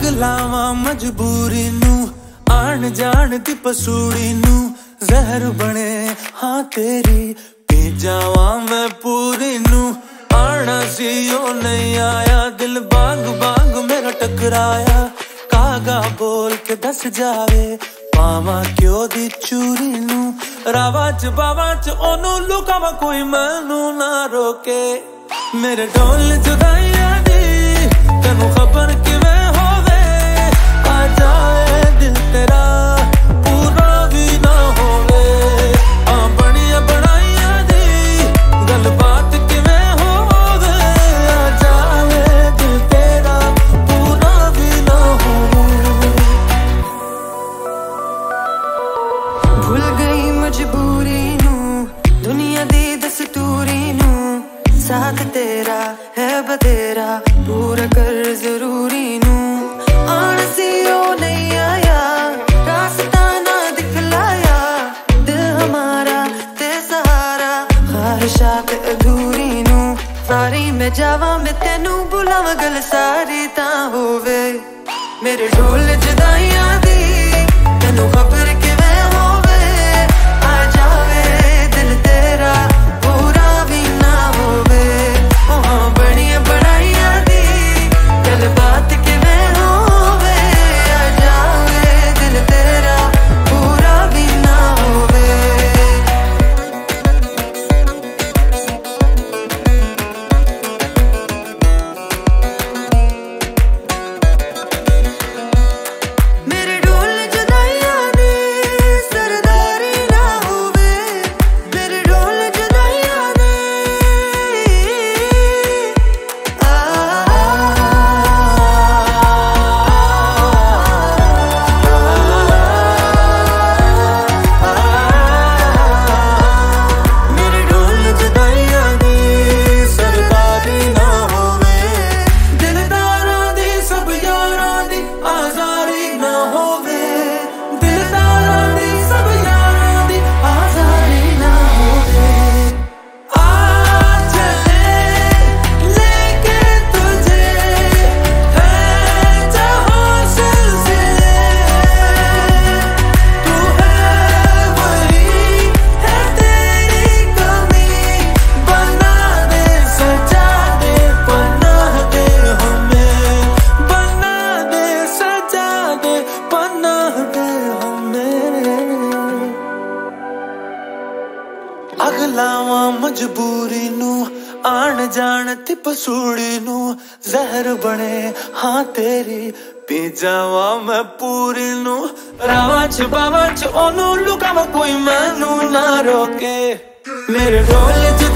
ਅਗ ਲਾਵਾਂ ਮਜਬੂਰੀ ਨੂੰ, ਆਣ ਜਾਣ ਦੀ ਪਸੂੜੀ ਨੂੰ, ਜ਼ਹਿਰ ਬਣੇ, ਹਾਂ ਤੇਰੀ ਪੀ ਜਾਵਾਂ ਮੈਂ ਪੂਰੀ ਨੂੰ। ਆਣਾ ਸੀ ਉਹ ਨਹੀਂ ਆਇਆ, ਦਿਲ ਬਾਗ ਬਾਗ ਮੇਰਾ ਟਕਰਾਇਆ। ਕਾਗਾ ਬੋਲ ਕੇ ਦੱਸ ਜਾਵੇ, ਪਾਵਾਂ ਕਿਉਂ ਦੀ ਚੂਰੀ ਨੂੰ? ਰਾਵਾ ਚ ਬਾਵਾ ਚ ਉਹਨੂੰ ਲੁਕਾਵਾਂ ਕੋਈ ਮੈਨੂੰ ਨਾ ਰੋਕੇ। ਮੇਰੇ ਢੋਲ ਜੁਦਾਈਆਂ ਦੀ, ਤੈਨੂੰ ਖਬਰ ਭੁੱਲ ਗਈ ਮਜਬੂਰੀ ਨੂੰ, ਦੁਨੀਆ ਦੀ ਦਸਤੂਰੀ ਨੂੰ। ਸਾਥ ਤੇਰਾ ਹੈ ਬਤੇਰਾ ਪੂਰਾ ਕਰ ਜ਼ਰੂਰੀ ਨੂੰ। ਆਣ ਸੀ ਉਹ ਨਹੀਂ ਆਇਆ, ਰਾਸਤਾ ਨਾ ਦਿਖਲਾਇਆ। ਦਿਲ ਹਮਾਰਾ ਤੇ ਸਹਾਰਾ ਖਾਹਿਸ਼ਾਤ ਅਧੂਰੀ ਨੂੰ। ਸਾਰੀ ਮੈਂ ਜਾਵਾਂ, ਮੈਂ ਤੈਨੂੰ ਬੁਲਾਵਾਂ, ਗੱਲ ਸਾਰੀ ਤਾਂ ਹੋਵੇ। ਮੇਰੇ ਢੋਲ ਜਦਾਈਆਂ ਦੀ, ਤੈਨੂੰ ਮਜਬੂਰੀ ਨੂੰ, ਆਣ ਜਾਣ ਤੇ ਪਸੂੜੀ ਨੂੰ, ਜ਼ਹਿਰ ਬਣੇ, ਹਾਂ ਤੇਰੀ ਪੀ ਜਾਵਾਂ ਮੈਂ ਪੂਰੀ ਨੂੰ। ਰਾਵਾਂ ਚ ਬਾਵਾਂ ਚ ਉਹਨੂੰ ਲੁਕਾਵਾਂ ਕੋਈ, ਮੈਨੂੰ ਨਾ ਰੋਕੇ। ਮੇਰੇ ਢੋਲ ਚ